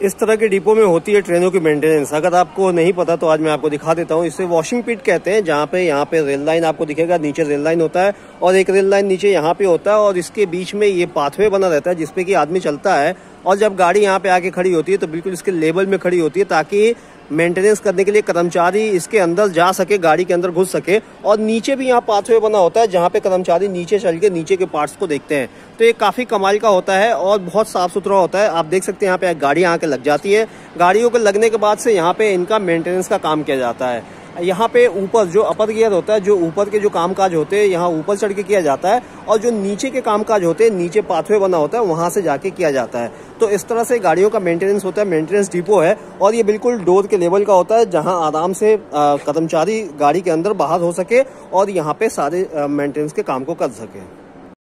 इस तरह के डिपो में होती है ट्रेनों की मेंटेनेंस। अगर आपको नहीं पता तो आज मैं आपको दिखा देता हूँ। इसे वॉशिंग पिट कहते हैं, जहाँ पे यहाँ पे रेल लाइन आपको दिखेगा, नीचे रेल लाइन होता है और एक रेल लाइन नीचे यहाँ पे होता है और इसके बीच में ये पाथवे बना रहता है, जिसपे कि आदमी चलता है और जब गाड़ी यहाँ पे आके खड़ी होती है तो बिल्कुल इसके लेवल में खड़ी होती है, ताकि मेंटेनेंस करने के लिए कर्मचारी इसके अंदर जा सके, गाड़ी के अंदर घुस सके और नीचे भी यहाँ पाथवे बना होता है जहाँ पे कर्मचारी नीचे चल के नीचे के पार्ट्स को देखते हैं। तो ये काफ़ी कमाल का होता है और बहुत साफ़ सुथरा होता है। आप देख सकते हैं यहाँ पे गाड़ी यहाँ के लग जाती है। गाड़ियों के लगने के बाद से यहाँ पे इनका मेंटेनेंस का काम किया जाता है। यहाँ पे ऊपर जो अपर गियर होता है, जो ऊपर के जो कामकाज होते हैं, यहाँ ऊपर चढ़ के किया जाता है और जो नीचे के कामकाज होते हैं, नीचे पाथवे बना होता है, वहाँ से जाके किया जाता है। तो इस तरह से गाड़ियों का मेंटेनेंस होता है मेंटेनेंस डिपो है और ये बिल्कुल डोर के लेवल का होता है, जहाँ आराम से कर्मचारी गाड़ी के अंदर बाहर हो सके और यहाँ पे सारे मेंटेनेंस के काम को कर सके।